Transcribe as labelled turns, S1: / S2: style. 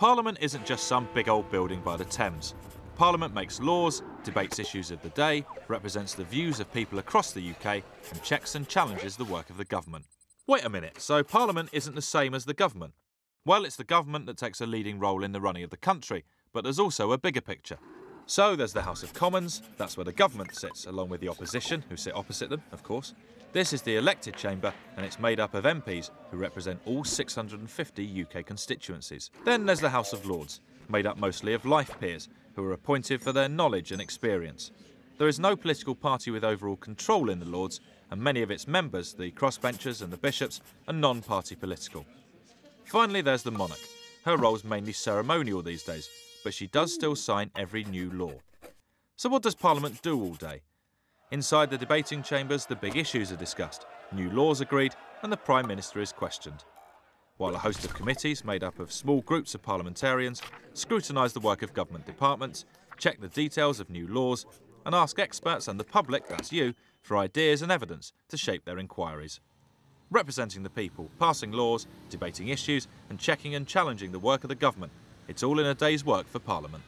S1: Parliament isn't just some big old building by the Thames. Parliament makes laws, debates issues of the day, represents the views of people across the UK, and checks and challenges the work of the government. Wait a minute, so Parliament isn't the same as the government? Well, it's the government that takes a leading role in the running of the country, but there's also a bigger picture. So there's the House of Commons, that's where the government sits, along with the opposition, who sit opposite them, of course. This is the elected chamber, and it's made up of MPs who represent all 650 UK constituencies. Then there's the House of Lords, made up mostly of life peers, who are appointed for their knowledge and experience. There is no political party with overall control in the Lords, and many of its members, the crossbenchers and the bishops, are non party political. Finally, there's the monarch. Her role's mainly ceremonial these days, but she does still sign every new law. So, what does Parliament do all day? Inside the debating chambers, the big issues are discussed, new laws agreed, and the Prime Minister is questioned. While a host of committees made up of small groups of parliamentarians scrutinise the work of government departments, check the details of new laws, and ask experts and the public, that's you, for ideas and evidence to shape their inquiries. Representing the people, passing laws, debating issues, and checking and challenging the work of the government. It's all in a day's work for Parliament.